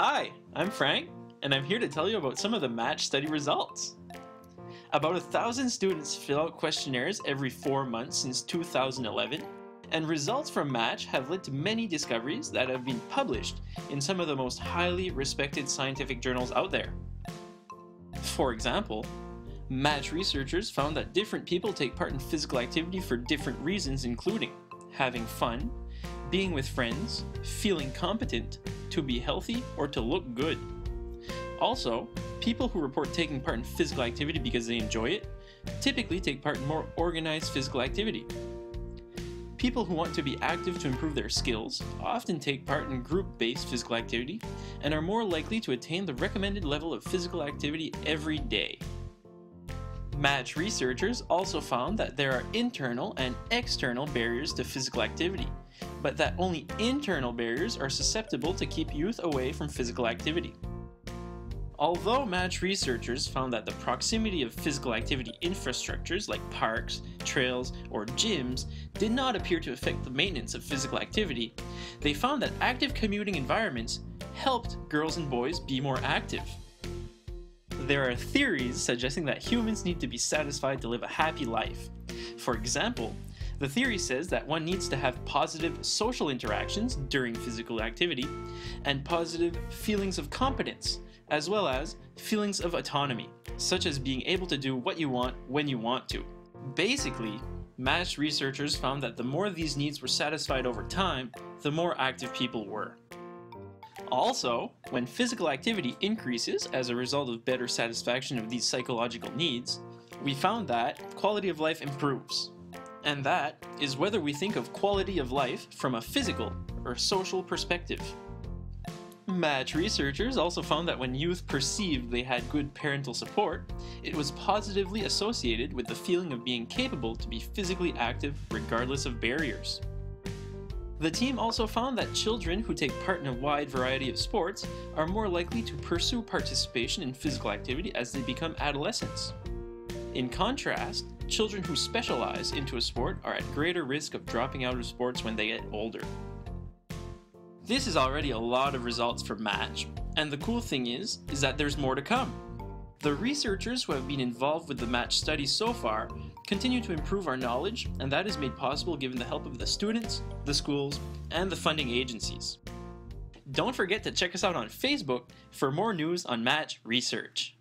Hi, I'm Frank, and I'm here to tell you about some of the match study results. About a thousand students fill out questionnaires every four months since 2011, and results from Match have led to many discoveries that have been published in some of the most highly respected scientific journals out there. For example, Match researchers found that different people take part in physical activity for different reasons, including having fun, being with friends, feeling competent, to be healthy, or to look good. Also, people who report taking part in physical activity because they enjoy it typically take part in more organized physical activity. People who want to be active to improve their skills often take part in group-based physical activity and are more likely to attain the recommended level of physical activity every day. Match researchers also found that there are internal and external barriers to physical activity, but that only internal barriers are susceptible to keep youth away from physical activity. Although Match researchers found that the proximity of physical activity infrastructures like parks, trails, or gyms did not appear to affect the maintenance of physical activity, they found that active commuting environments helped girls and boys be more active. There are theories suggesting that humans need to be satisfied to live a happy life. For example, the theory says that one needs to have positive social interactions during physical activity and positive feelings of competence, as well as feelings of autonomy, such as being able to do what you want when you want to. Basically, matched researchers found that the more these needs were satisfied over time, the more active people were. Also, when physical activity increases as a result of better satisfaction of these psychological needs, we found that quality of life improves. And that is whether we think of quality of life from a physical or social perspective. Match researchers also found that when youth perceived they had good parental support, it was positively associated with the feeling of being capable to be physically active regardless of barriers. The team also found that children who take part in a wide variety of sports are more likely to pursue participation in physical activity as they become adolescents. In contrast, children who specialize into a sport are at greater risk of dropping out of sports when they get older. This is already a lot of results for Match, and the cool thing is, is that there's more to come. The researchers who have been involved with the Match study so far continue to improve our knowledge, and that is made possible given the help of the students, the schools, and the funding agencies. Don't forget to check us out on Facebook for more news on Match research.